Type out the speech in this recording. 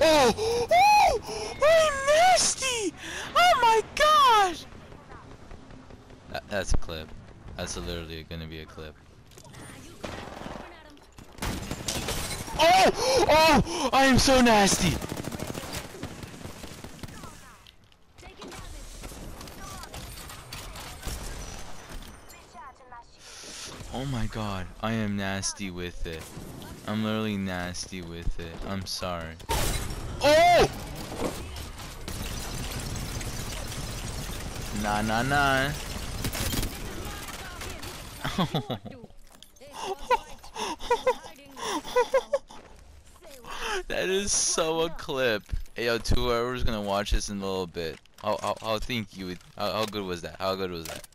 Oh! Oh! I'm nasty! Oh my god! That, that's a clip. That's literally gonna be a clip. Oh! Oh! oh I am so nasty! Oh my god, I am nasty with it. I'm literally nasty with it. I'm sorry. Oh! Nah, nah, nah. that is so a clip. Hey, yo, two whoever's gonna watch this in a little bit. How, how, how think you would, how, how good was that? How good was that?